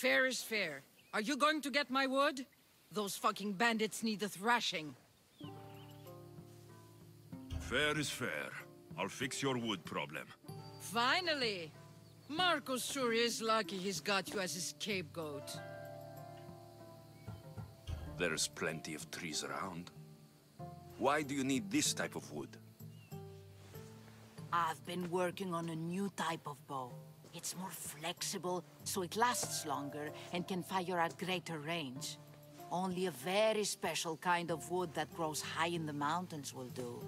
Fair is fair. Are you going to get my wood? Those fucking bandits need a thrashing. Fair is fair. I'll fix your wood problem. Finally! Markos sure is lucky he's got you as his scapegoat. There's plenty of trees around. Why do you need this type of wood? I've been working on a new type of bow. It's more flexible, so it lasts longer and can fire at greater range. Only a very special kind of wood that grows high in the mountains will do.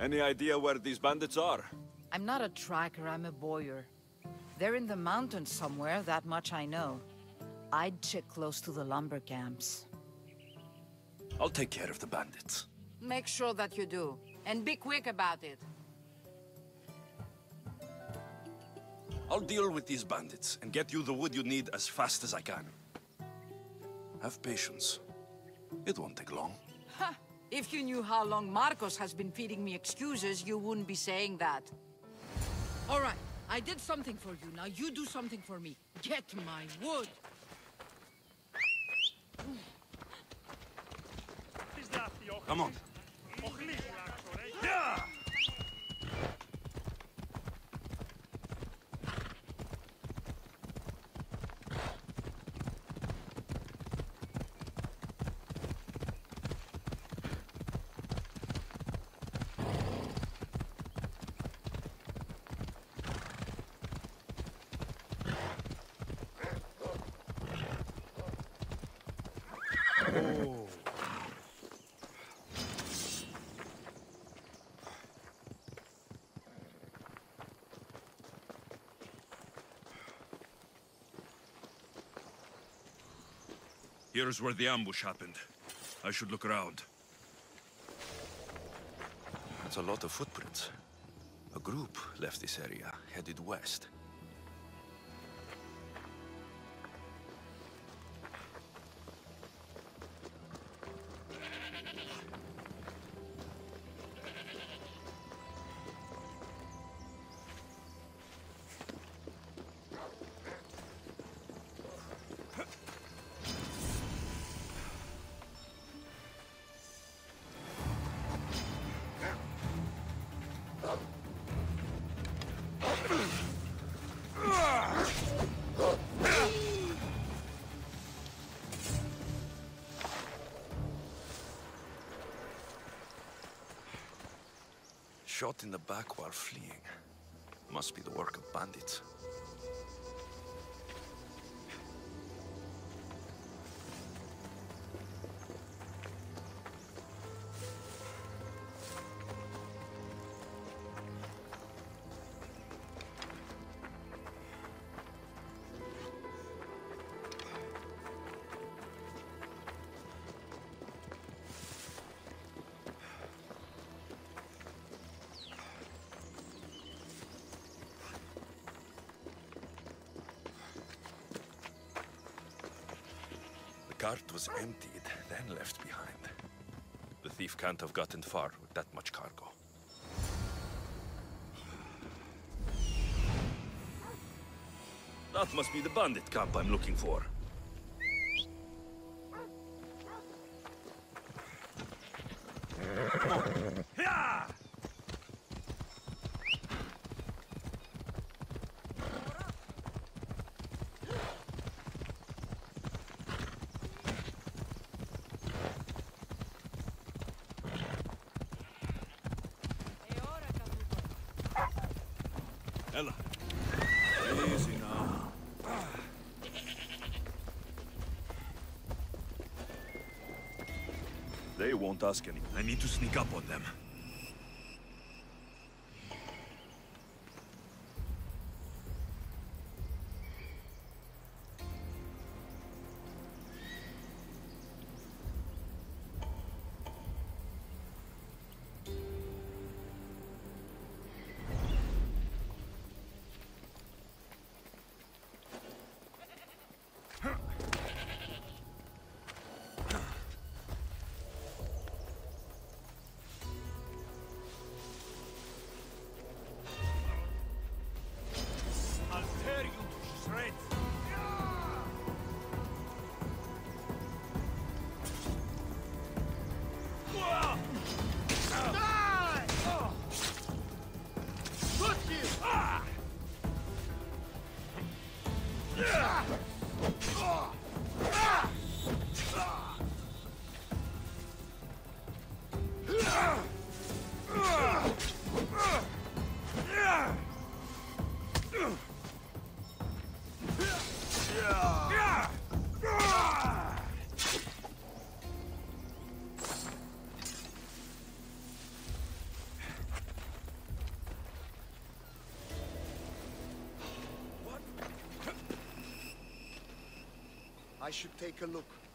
Any idea where these bandits are? I'm not a tracker, I'm a bowyer. They're in the mountains somewhere, that much I know. I'd check close to the lumber camps. I'll take care of the bandits. Make sure that you do. And be quick about it. I'll deal with these bandits and get you the wood you need as fast as I can. Have patience. It won't take long. Ha! If you knew how long Markos has been feeding me excuses, you wouldn't be saying that. All right, I did something for you. Now you do something for me. Get my wood. Come on. Yeah! Here's where the ambush happened. I should look around. That's a lot of footprints. A group left this area, headed west. Shot in the back while fleeing. Must be the work of bandits. Cart was emptied, then left behind. The thief can't have gotten far with that much cargo. That must be the bandit camp I'm looking for. Ella. Easy now. They won't ask any. I need to sneak up on them. I should take a look.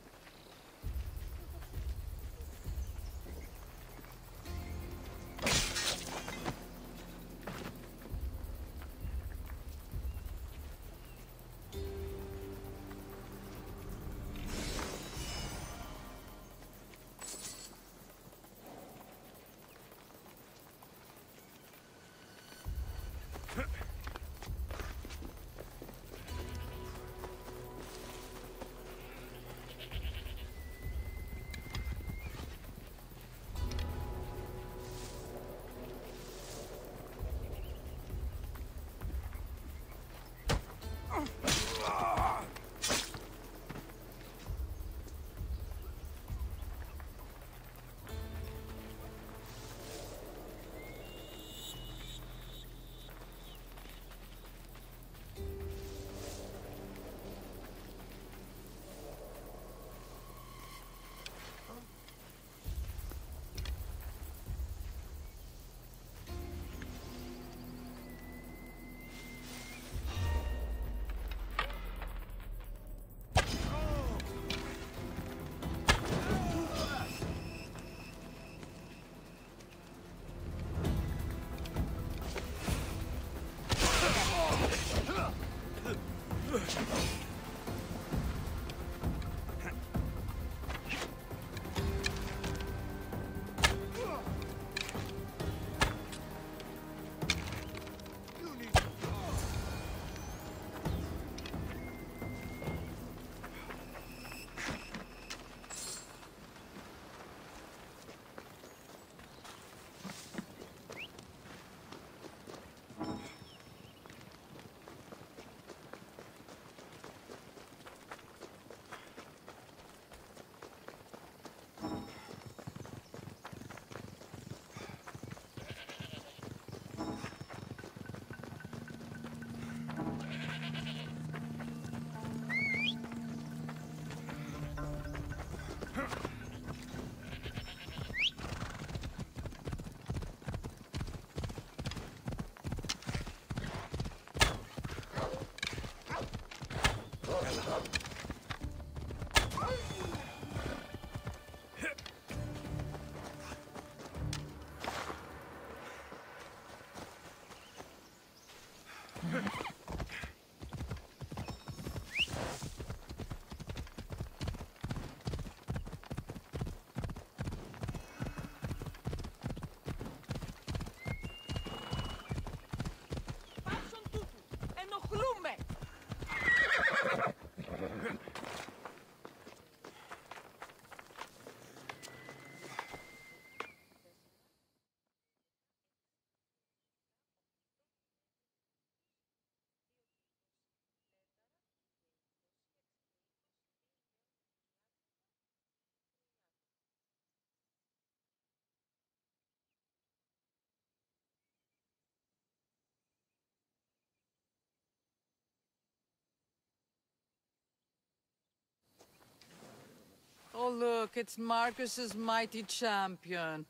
Look, it's Markos's mighty champion.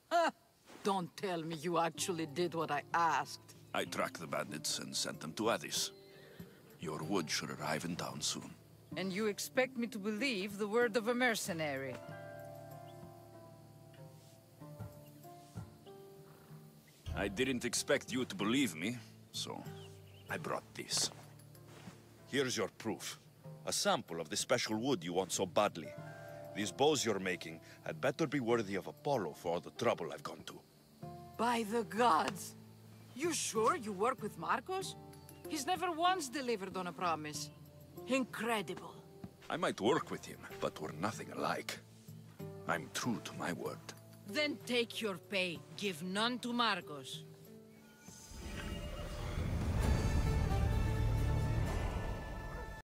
Don't tell me you actually did what I asked. I tracked the bandits and sent them to Hades. Your wood should arrive in town soon. And you expect me to believe the word of a mercenary? I didn't expect you to believe me, so I brought this. Here's your proof. A sample of the special wood you want so badly. These bows you're making had better be worthy of Apollo for all the trouble I've gone to. By the gods! You sure you work with Markos? He's never once delivered on a promise. Incredible. I might work with him, but we're nothing alike. I'm true to my word. Then take your pay. Give none to Markos.